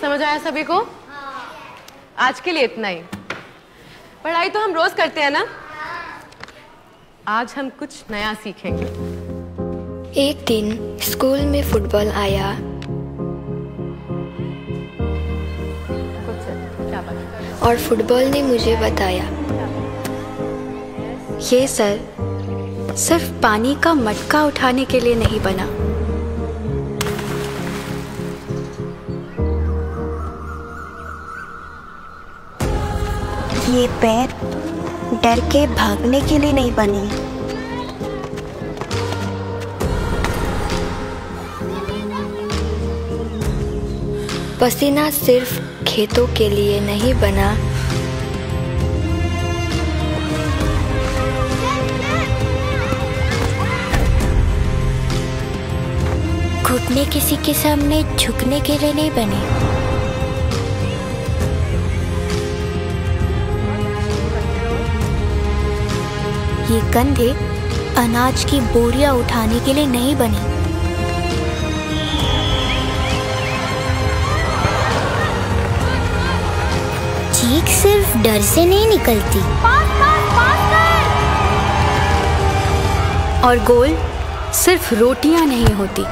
समझ आया सभी को? आज के लिए इतना ही। पढ़ाई तो हम रोज करते हैं ना? आज हम कुछ नया सीखेंगे। एक दिन स्कूल में फुटबॉल आया। और फुटबॉल ने मुझे बताया। ये सर, सिर्फ़ पानी का मटका उठाने के लिए नहीं बना। ये पैर डर के भागने के लिए नहीं बने। पसीना सिर्फ़ खेतों के लिए नहीं बना। घुटने किसी के सामने, झुकने के लिए नहीं बने। ये कंधे अनाज की बोरियाँ उठाने के लिए नहीं बने। चीख सिर्फ़ डर से नहीं निकलती। और गोल सिर्फ़ रोटियाँ नहीं होती।